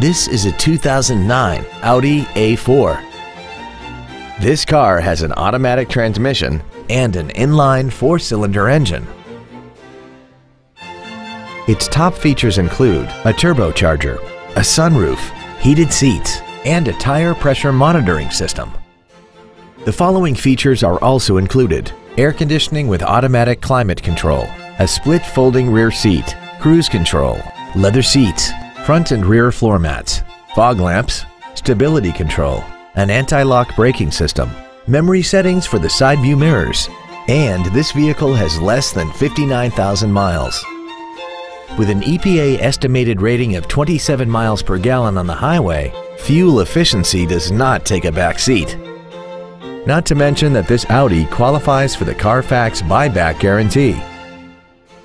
This is a 2009 Audi A4. This car has an automatic transmission and an inline four-cylinder engine. Its top features include a turbocharger, a sunroof, heated seats, and a tire pressure monitoring system. The following features are also included. Air conditioning with automatic climate control, a split folding rear seat, cruise control, leather seats, front and rear floor mats, fog lamps, stability control, an anti-lock braking system, memory settings for the side view mirrors, and this vehicle has less than 59,000 miles. With an EPA estimated rating of 27 miles per gallon on the highway, fuel efficiency does not take a back seat. Not to mention that this Audi qualifies for the Carfax buyback guarantee.